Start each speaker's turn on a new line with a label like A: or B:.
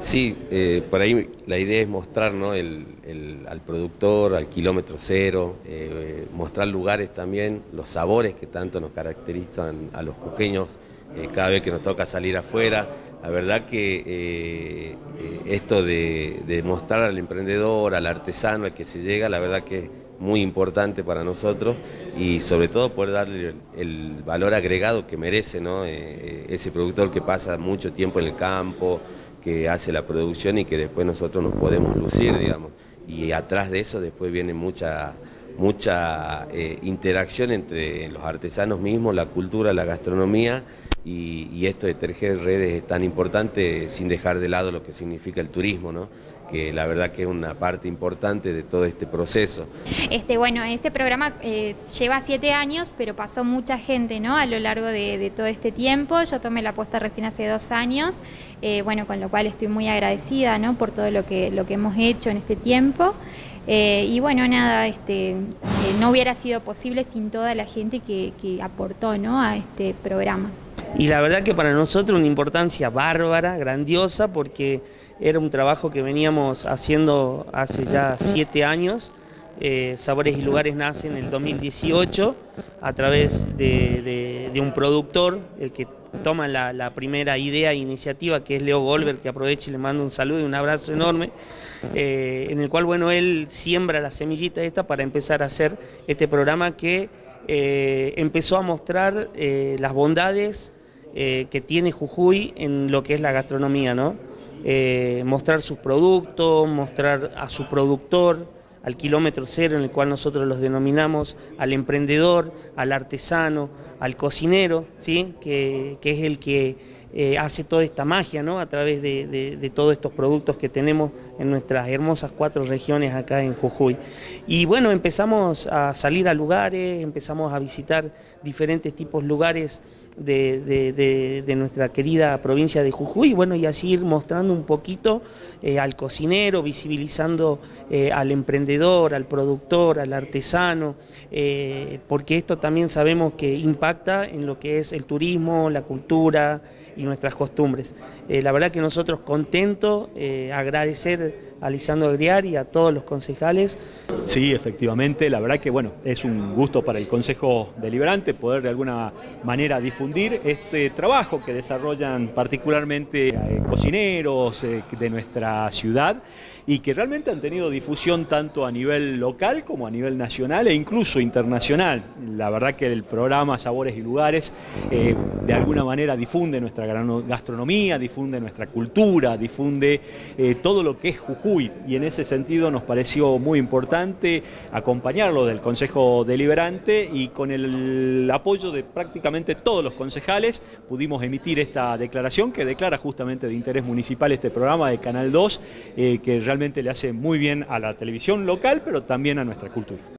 A: Sí, eh, por ahí la idea es mostrar el, al productor, al kilómetro cero, eh, mostrar lugares también, los sabores que tanto nos caracterizan a los jujeños eh, cada vez que nos toca salir afuera. La verdad que esto de, mostrar al emprendedor, al artesano, al que se llega, la verdad que es muy importante para nosotros y sobre todo poder darle el, valor agregado que merece ¿no? ese productor que pasa mucho tiempo en el campo, que hace la producción y que después nosotros nos podemos lucir, digamos. Y atrás de eso después viene mucha, mucha eh, interacción entre los artesanos mismos, la cultura, la gastronomía y, esto de tejer redes es tan importante sin dejar de lado lo que significa el turismo, ¿no? Que la verdad que es una parte importante de todo este proceso.
B: Este, bueno, este programa eh, lleva siete años, pero pasó mucha gente ¿no? a lo largo de, todo este tiempo. Yo tomé la posta recién hace dos años, eh, bueno, con lo cual estoy muy agradecida ¿no? por todo lo que, lo que hemos hecho en este tiempo. Eh, y bueno, nada, este, no hubiera sido posible sin toda la gente que, que aportó ¿no? a este programa.
C: Y la verdad que para nosotros una importancia bárbara, grandiosa, porque era un trabajo que veníamos haciendo hace ya siete años. Eh, Sabores y Lugares nace en el 2018 a través de, un productor, el que toma la, primera idea e iniciativa, que es Leo Golver, que aprovecho y le mando un saludo y un abrazo enorme, eh, en el cual, bueno, él siembra la semillita esta para empezar a hacer este programa que eh, empezó a mostrar las bondades que tiene Jujuy en lo que es la gastronomía, ¿no? Eh, mostrar sus productos, mostrar a su productor, al kilómetro cero en el cual nosotros los denominamos, al emprendedor, al artesano, al cocinero, ¿sí? que, es el que eh, hace toda esta magia ¿no? a través de, todos estos productos que tenemos en nuestras hermosas cuatro regiones acá en Jujuy. Y bueno, empezamos a salir a lugares, empezamos a visitar diferentes tipos de lugares de, nuestra querida provincia de Jujuy, bueno, y así ir mostrando un poquito eh, al cocinero, visibilizando eh, al emprendedor, al productor, al artesano, eh, porque esto también sabemos que impacta en lo que es el turismo, la cultura y nuestras costumbres. la verdad que nosotros contentos, agradecer a Lisandro Griar y a todos los concejales.
D: Sí, efectivamente, la verdad que bueno, es un gusto para el Consejo Deliberante poder de alguna manera difundir este trabajo que desarrollan particularmente eh, cocineros eh, de nuestra ciudad y que realmente han tenido difusión tanto a nivel local como a nivel nacional e incluso internacional. La verdad que el programa Sabores y Lugares eh, de alguna manera difunde nuestra gastronomía, difunde nuestra cultura, difunde todo lo que es Y en ese sentido nos pareció muy importante acompañarlo del Consejo Deliberante y con el apoyo de prácticamente todos los concejales pudimos emitir esta declaración que declara justamente de interés municipal este programa de Canal 2 eh, que realmente le hace muy bien a la televisión local pero también a nuestra cultura.